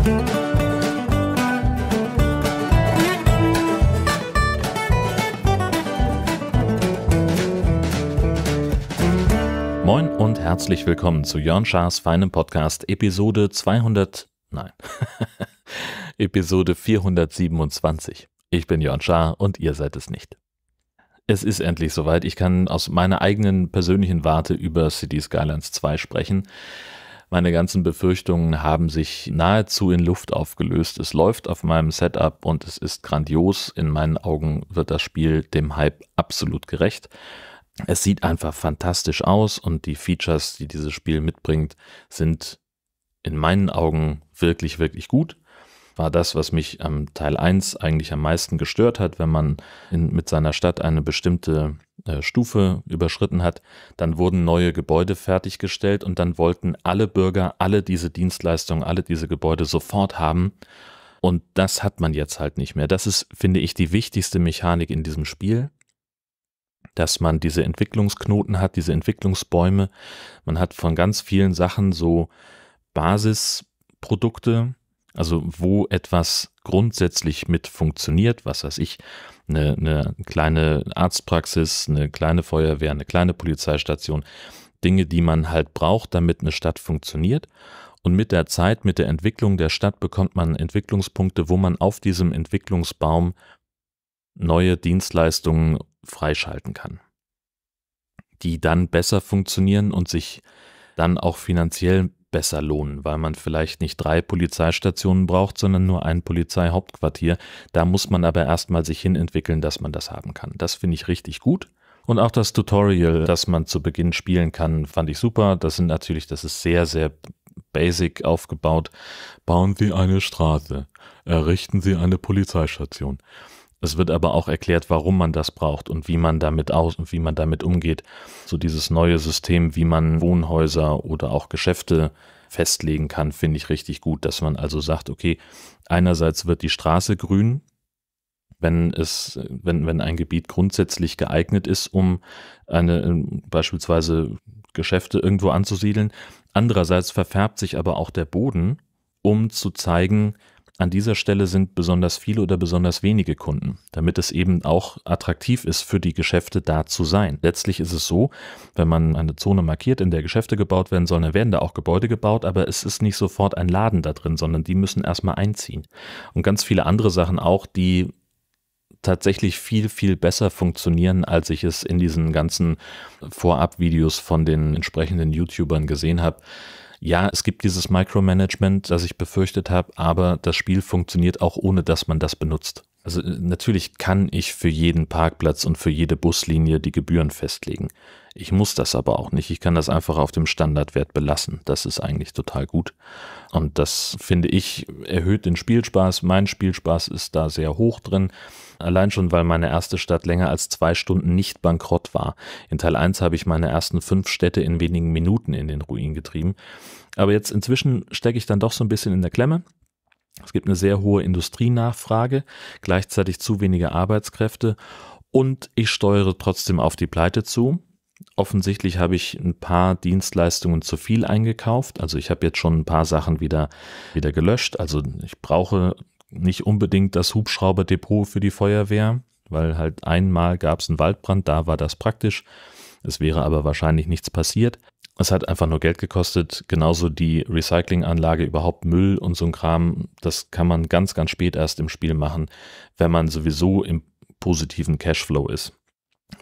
Moin und herzlich willkommen zu Jörn Schars feinem Podcast Episode 200, nein, Episode 427. Ich bin Jörn Schaar und ihr seid es nicht. Es ist endlich soweit. Ich kann aus meiner eigenen persönlichen Warte über City Skylines 2 sprechen. Meine ganzen Befürchtungen haben sich nahezu in Luft aufgelöst. Es läuft auf meinem Setup und es ist grandios. In meinen Augen wird das Spiel dem Hype absolut gerecht. Es sieht einfach fantastisch aus und die Features, die dieses Spiel mitbringt, sind in meinen Augen wirklich, wirklich gut. War das, was mich am Teil 1 eigentlich am meisten gestört hat, wenn man in, mit seiner Stadt eine bestimmte äh, Stufe überschritten hat, dann wurden neue Gebäude fertiggestellt und dann wollten alle Bürger alle diese Dienstleistungen, alle diese Gebäude sofort haben. Und das hat man jetzt halt nicht mehr. Das ist, finde ich, die wichtigste Mechanik in diesem Spiel dass man diese Entwicklungsknoten hat, diese Entwicklungsbäume. Man hat von ganz vielen Sachen so Basisprodukte, also wo etwas grundsätzlich mit funktioniert, was weiß ich, eine, eine kleine Arztpraxis, eine kleine Feuerwehr, eine kleine Polizeistation, Dinge, die man halt braucht, damit eine Stadt funktioniert. Und mit der Zeit, mit der Entwicklung der Stadt bekommt man Entwicklungspunkte, wo man auf diesem Entwicklungsbaum neue Dienstleistungen freischalten kann, die dann besser funktionieren und sich dann auch finanziell besser lohnen, weil man vielleicht nicht drei Polizeistationen braucht, sondern nur ein Polizeihauptquartier. Da muss man aber erstmal sich hin entwickeln, dass man das haben kann. Das finde ich richtig gut. Und auch das Tutorial, das man zu Beginn spielen kann, fand ich super. Das sind natürlich, das ist sehr, sehr basic aufgebaut. Bauen Sie eine Straße, errichten Sie eine Polizeistation. Es wird aber auch erklärt, warum man das braucht und wie man damit aus und wie man damit umgeht. So dieses neue System, wie man Wohnhäuser oder auch Geschäfte festlegen kann, finde ich richtig gut, dass man also sagt, okay, einerseits wird die Straße grün, wenn es, wenn, wenn ein Gebiet grundsätzlich geeignet ist, um eine beispielsweise Geschäfte irgendwo anzusiedeln. Andererseits verfärbt sich aber auch der Boden, um zu zeigen, an dieser Stelle sind besonders viele oder besonders wenige Kunden, damit es eben auch attraktiv ist für die Geschäfte da zu sein. Letztlich ist es so, wenn man eine Zone markiert, in der Geschäfte gebaut werden sollen, dann werden da auch Gebäude gebaut, aber es ist nicht sofort ein Laden da drin, sondern die müssen erstmal einziehen. Und ganz viele andere Sachen auch, die tatsächlich viel, viel besser funktionieren, als ich es in diesen ganzen Vorab-Videos von den entsprechenden YouTubern gesehen habe. Ja, es gibt dieses Micromanagement, das ich befürchtet habe, aber das Spiel funktioniert auch ohne, dass man das benutzt. Also äh, natürlich kann ich für jeden Parkplatz und für jede Buslinie die Gebühren festlegen. Ich muss das aber auch nicht. Ich kann das einfach auf dem Standardwert belassen. Das ist eigentlich total gut. Und das finde ich erhöht den Spielspaß. Mein Spielspaß ist da sehr hoch drin. Allein schon, weil meine erste Stadt länger als zwei Stunden nicht bankrott war. In Teil 1 habe ich meine ersten fünf Städte in wenigen Minuten in den Ruin getrieben. Aber jetzt inzwischen stecke ich dann doch so ein bisschen in der Klemme. Es gibt eine sehr hohe Industrienachfrage, gleichzeitig zu wenige Arbeitskräfte und ich steuere trotzdem auf die Pleite zu. Offensichtlich habe ich ein paar Dienstleistungen zu viel eingekauft. Also ich habe jetzt schon ein paar Sachen wieder, wieder gelöscht. Also ich brauche nicht unbedingt das Hubschrauberdepot für die Feuerwehr, weil halt einmal gab es einen Waldbrand, da war das praktisch. Es wäre aber wahrscheinlich nichts passiert. Es hat einfach nur Geld gekostet. Genauso die Recyclinganlage, überhaupt Müll und so ein Kram, das kann man ganz, ganz spät erst im Spiel machen, wenn man sowieso im positiven Cashflow ist.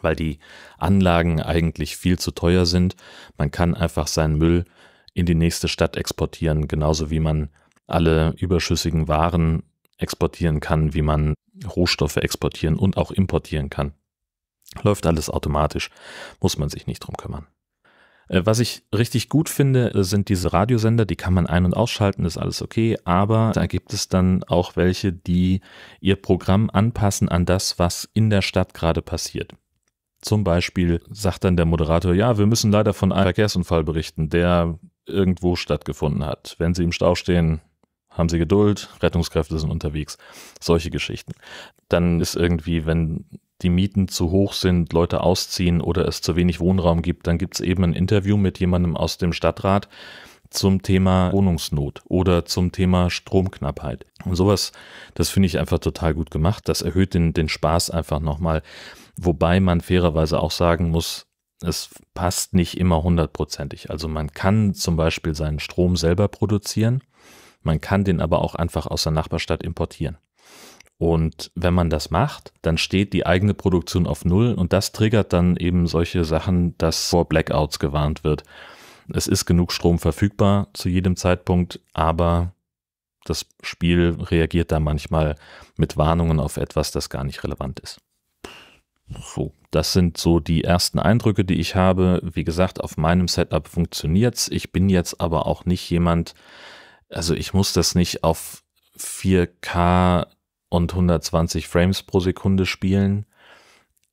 Weil die Anlagen eigentlich viel zu teuer sind. Man kann einfach seinen Müll in die nächste Stadt exportieren, genauso wie man alle überschüssigen Waren exportieren kann, wie man Rohstoffe exportieren und auch importieren kann. Läuft alles automatisch, muss man sich nicht drum kümmern. Äh, was ich richtig gut finde, äh, sind diese Radiosender, die kann man ein- und ausschalten, ist alles okay, aber da gibt es dann auch welche, die ihr Programm anpassen an das, was in der Stadt gerade passiert. Zum Beispiel sagt dann der Moderator, ja, wir müssen leider von einem Verkehrsunfall berichten, der irgendwo stattgefunden hat. Wenn Sie im Stau stehen, haben Sie Geduld, Rettungskräfte sind unterwegs. Solche Geschichten. Dann ist irgendwie, wenn die Mieten zu hoch sind, Leute ausziehen oder es zu wenig Wohnraum gibt, dann gibt es eben ein Interview mit jemandem aus dem Stadtrat, zum Thema Wohnungsnot oder zum Thema Stromknappheit. Und sowas, das finde ich einfach total gut gemacht. Das erhöht den, den Spaß einfach nochmal. Wobei man fairerweise auch sagen muss, es passt nicht immer hundertprozentig. Also man kann zum Beispiel seinen Strom selber produzieren, man kann den aber auch einfach aus der Nachbarstadt importieren. Und wenn man das macht, dann steht die eigene Produktion auf Null und das triggert dann eben solche Sachen, dass vor Blackouts gewarnt wird. Es ist genug Strom verfügbar zu jedem Zeitpunkt, aber das Spiel reagiert da manchmal mit Warnungen auf etwas, das gar nicht relevant ist. So, das sind so die ersten Eindrücke, die ich habe. Wie gesagt, auf meinem Setup funktioniert's. Ich bin jetzt aber auch nicht jemand, also ich muss das nicht auf 4K und 120 Frames pro Sekunde spielen.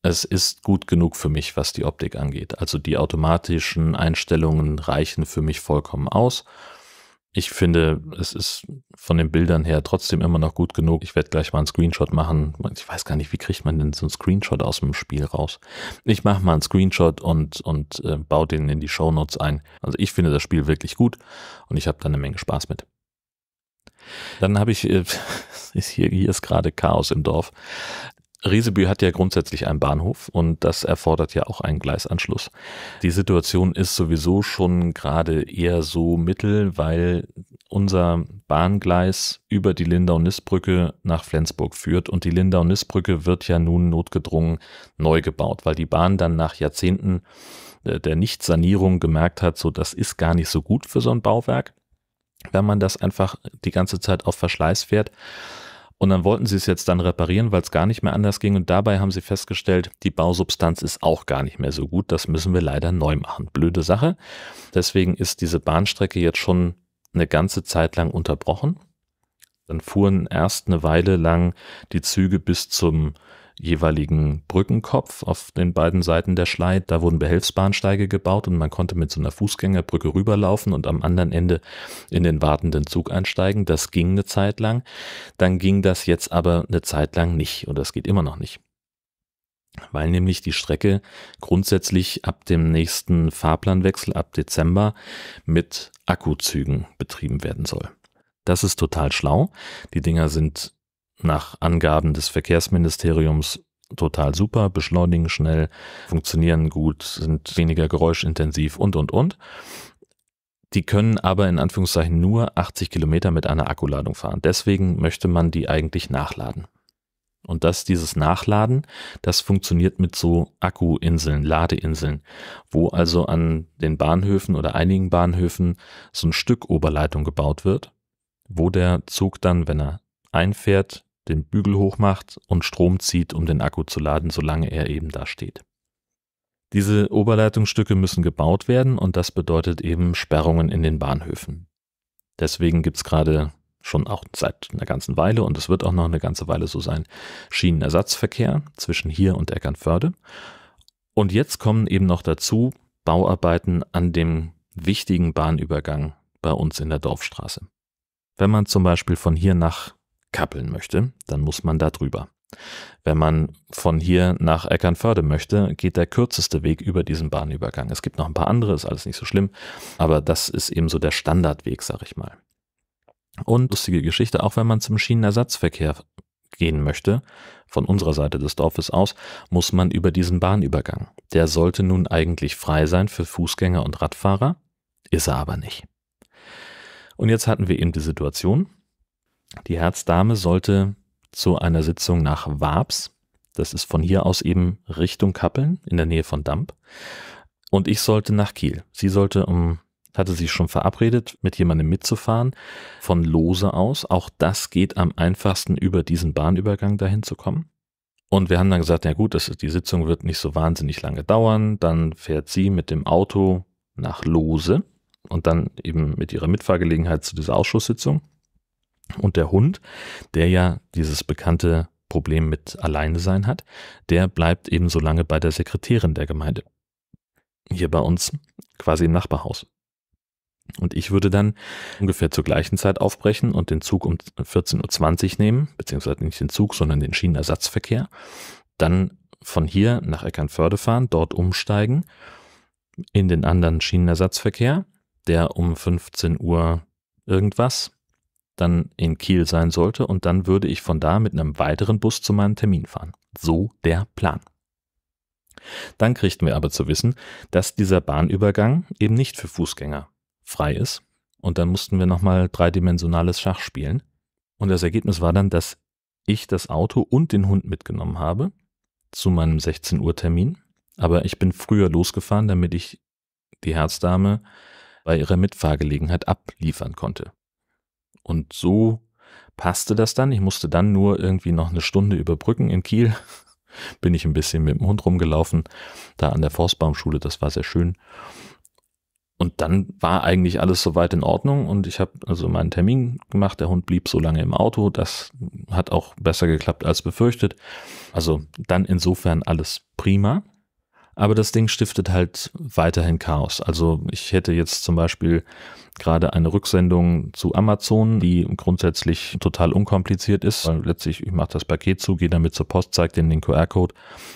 Es ist gut genug für mich, was die Optik angeht. Also die automatischen Einstellungen reichen für mich vollkommen aus. Ich finde, es ist von den Bildern her trotzdem immer noch gut genug. Ich werde gleich mal einen Screenshot machen. Ich weiß gar nicht, wie kriegt man denn so einen Screenshot aus dem Spiel raus? Ich mache mal einen Screenshot und, und äh, baue den in die Show Notes ein. Also ich finde das Spiel wirklich gut und ich habe da eine Menge Spaß mit. Dann habe ich, äh, hier, hier ist gerade Chaos im Dorf. Riesebü hat ja grundsätzlich einen Bahnhof und das erfordert ja auch einen Gleisanschluss. Die Situation ist sowieso schon gerade eher so mittel, weil unser Bahngleis über die Lindau-Nissbrücke nach Flensburg führt und die Lindau-Nissbrücke wird ja nun notgedrungen neu gebaut, weil die Bahn dann nach Jahrzehnten äh, der Nichtsanierung gemerkt hat, so das ist gar nicht so gut für so ein Bauwerk wenn man das einfach die ganze Zeit auf Verschleiß fährt. Und dann wollten sie es jetzt dann reparieren, weil es gar nicht mehr anders ging. Und dabei haben sie festgestellt, die Bausubstanz ist auch gar nicht mehr so gut. Das müssen wir leider neu machen. Blöde Sache. Deswegen ist diese Bahnstrecke jetzt schon eine ganze Zeit lang unterbrochen. Dann fuhren erst eine Weile lang die Züge bis zum jeweiligen Brückenkopf auf den beiden Seiten der Schlei. Da wurden Behelfsbahnsteige gebaut und man konnte mit so einer Fußgängerbrücke rüberlaufen und am anderen Ende in den wartenden Zug einsteigen. Das ging eine Zeit lang. Dann ging das jetzt aber eine Zeit lang nicht und das geht immer noch nicht. Weil nämlich die Strecke grundsätzlich ab dem nächsten Fahrplanwechsel ab Dezember mit Akkuzügen betrieben werden soll. Das ist total schlau. Die Dinger sind nach Angaben des Verkehrsministeriums total super, beschleunigen schnell, funktionieren gut, sind weniger geräuschintensiv und, und, und. Die können aber in Anführungszeichen nur 80 Kilometer mit einer Akkuladung fahren. Deswegen möchte man die eigentlich nachladen. Und das, dieses Nachladen, das funktioniert mit so Akkuinseln, Ladeinseln, wo also an den Bahnhöfen oder einigen Bahnhöfen so ein Stück Oberleitung gebaut wird, wo der Zug dann, wenn er einfährt, den Bügel hochmacht und Strom zieht, um den Akku zu laden, solange er eben da steht. Diese Oberleitungsstücke müssen gebaut werden und das bedeutet eben Sperrungen in den Bahnhöfen. Deswegen gibt es gerade schon auch seit einer ganzen Weile und es wird auch noch eine ganze Weile so sein, Schienenersatzverkehr zwischen hier und Eckernförde. Und jetzt kommen eben noch dazu Bauarbeiten an dem wichtigen Bahnübergang bei uns in der Dorfstraße. Wenn man zum Beispiel von hier nach kappeln möchte, dann muss man da drüber. Wenn man von hier nach Eckernförde möchte, geht der kürzeste Weg über diesen Bahnübergang. Es gibt noch ein paar andere, ist alles nicht so schlimm, aber das ist eben so der Standardweg, sag ich mal. Und lustige Geschichte, auch wenn man zum Schienenersatzverkehr gehen möchte, von unserer Seite des Dorfes aus, muss man über diesen Bahnübergang. Der sollte nun eigentlich frei sein für Fußgänger und Radfahrer, ist er aber nicht. Und jetzt hatten wir eben die Situation, die Herzdame sollte zu einer Sitzung nach Wabs, das ist von hier aus eben Richtung Kappeln in der Nähe von Damp, und ich sollte nach Kiel. Sie sollte um hatte sich schon verabredet, mit jemandem mitzufahren, von Lose aus. Auch das geht am einfachsten über diesen Bahnübergang dahin zu kommen. Und wir haben dann gesagt, ja gut, das ist, die Sitzung wird nicht so wahnsinnig lange dauern. Dann fährt sie mit dem Auto nach Lose und dann eben mit ihrer Mitfahrgelegenheit zu dieser Ausschusssitzung. Und der Hund, der ja dieses bekannte Problem mit Alleine sein hat, der bleibt eben so lange bei der Sekretärin der Gemeinde. Hier bei uns, quasi im Nachbarhaus. Und ich würde dann ungefähr zur gleichen Zeit aufbrechen und den Zug um 14.20 Uhr nehmen, beziehungsweise nicht den Zug, sondern den Schienenersatzverkehr. Dann von hier nach Eckernförde fahren, dort umsteigen, in den anderen Schienenersatzverkehr, der um 15 Uhr irgendwas dann in Kiel sein sollte und dann würde ich von da mit einem weiteren Bus zu meinem Termin fahren. So der Plan. Dann kriegten wir aber zu wissen, dass dieser Bahnübergang eben nicht für Fußgänger frei ist und dann mussten wir nochmal dreidimensionales Schach spielen und das Ergebnis war dann, dass ich das Auto und den Hund mitgenommen habe zu meinem 16 Uhr Termin, aber ich bin früher losgefahren, damit ich die Herzdame bei ihrer Mitfahrgelegenheit abliefern konnte. Und so passte das dann. Ich musste dann nur irgendwie noch eine Stunde überbrücken in Kiel. Bin ich ein bisschen mit dem Hund rumgelaufen, da an der Forstbaumschule, das war sehr schön. Und dann war eigentlich alles soweit in Ordnung und ich habe also meinen Termin gemacht. Der Hund blieb so lange im Auto. Das hat auch besser geklappt als befürchtet. Also dann insofern alles prima. Aber das Ding stiftet halt weiterhin Chaos. Also ich hätte jetzt zum Beispiel gerade eine Rücksendung zu Amazon, die grundsätzlich total unkompliziert ist, letztlich ich mache das Paket zu, gehe damit zur Post, zeige denen den QR-Code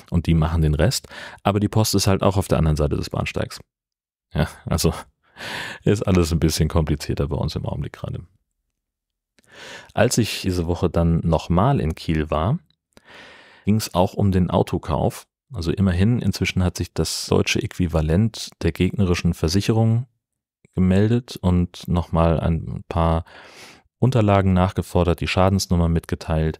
und die machen den Rest. Aber die Post ist halt auch auf der anderen Seite des Bahnsteigs. Ja, also ist alles ein bisschen komplizierter bei uns im Augenblick gerade. Als ich diese Woche dann nochmal in Kiel war, ging es auch um den Autokauf also immerhin, inzwischen hat sich das deutsche Äquivalent der gegnerischen Versicherung gemeldet und nochmal ein paar Unterlagen nachgefordert, die Schadensnummer mitgeteilt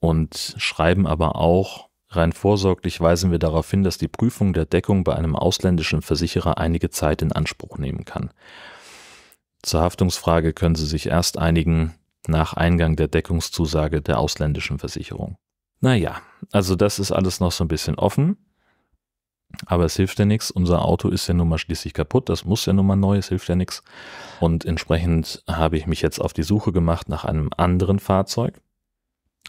und schreiben aber auch, rein vorsorglich weisen wir darauf hin, dass die Prüfung der Deckung bei einem ausländischen Versicherer einige Zeit in Anspruch nehmen kann. Zur Haftungsfrage können Sie sich erst einigen nach Eingang der Deckungszusage der ausländischen Versicherung. Naja, also das ist alles noch so ein bisschen offen. Aber es hilft ja nichts. Unser Auto ist ja nun mal schließlich kaputt. Das muss ja nun mal neu. Es hilft ja nichts. Und entsprechend habe ich mich jetzt auf die Suche gemacht nach einem anderen Fahrzeug.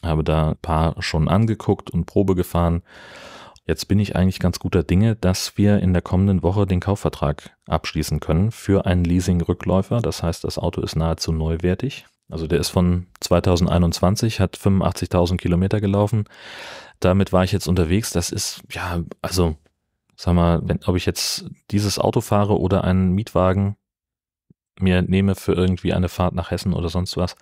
Habe da ein paar schon angeguckt und Probe gefahren. Jetzt bin ich eigentlich ganz guter Dinge, dass wir in der kommenden Woche den Kaufvertrag abschließen können für einen Leasing-Rückläufer. Das heißt, das Auto ist nahezu neuwertig. Also der ist von 2021, hat 85.000 Kilometer gelaufen. Damit war ich jetzt unterwegs. Das ist, ja, also, sag mal, wenn, ob ich jetzt dieses Auto fahre oder einen Mietwagen mir nehme für irgendwie eine Fahrt nach Hessen oder sonst was,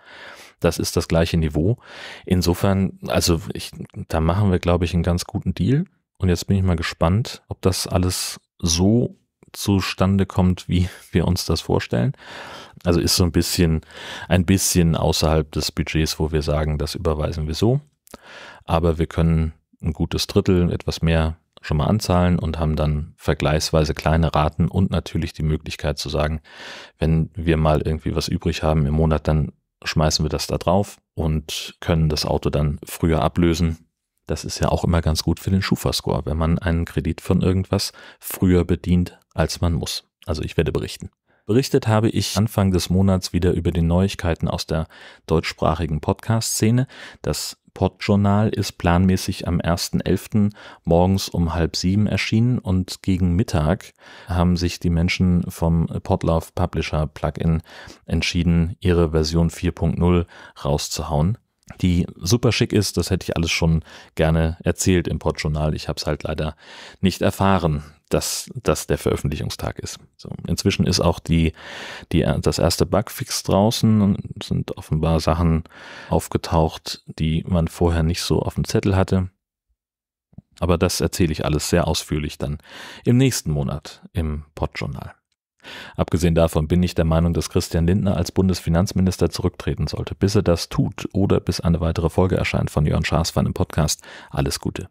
das ist das gleiche Niveau. Insofern, also ich, da machen wir, glaube ich, einen ganz guten Deal. Und jetzt bin ich mal gespannt, ob das alles so zustande kommt, wie wir uns das vorstellen. Also ist so ein bisschen, ein bisschen außerhalb des Budgets, wo wir sagen, das überweisen wir so. Aber wir können ein gutes Drittel, etwas mehr schon mal anzahlen und haben dann vergleichsweise kleine Raten und natürlich die Möglichkeit zu sagen, wenn wir mal irgendwie was übrig haben im Monat, dann schmeißen wir das da drauf und können das Auto dann früher ablösen. Das ist ja auch immer ganz gut für den Schufa-Score, wenn man einen Kredit von irgendwas früher bedient, als man muss. Also ich werde berichten. Berichtet habe ich Anfang des Monats wieder über die Neuigkeiten aus der deutschsprachigen Podcast-Szene. Das Podjournal ist planmäßig am 1.11. morgens um halb sieben erschienen und gegen Mittag haben sich die Menschen vom Podlove Publisher Plugin entschieden, ihre Version 4.0 rauszuhauen die super schick ist. Das hätte ich alles schon gerne erzählt im Podjournal. Ich habe es halt leider nicht erfahren dass das der Veröffentlichungstag ist. So, inzwischen ist auch die, die, das erste Bugfix draußen und sind offenbar Sachen aufgetaucht, die man vorher nicht so auf dem Zettel hatte. Aber das erzähle ich alles sehr ausführlich dann im nächsten Monat im Podjournal. Abgesehen davon bin ich der Meinung, dass Christian Lindner als Bundesfinanzminister zurücktreten sollte. Bis er das tut oder bis eine weitere Folge erscheint von Jörn Schaas im Podcast. Alles Gute.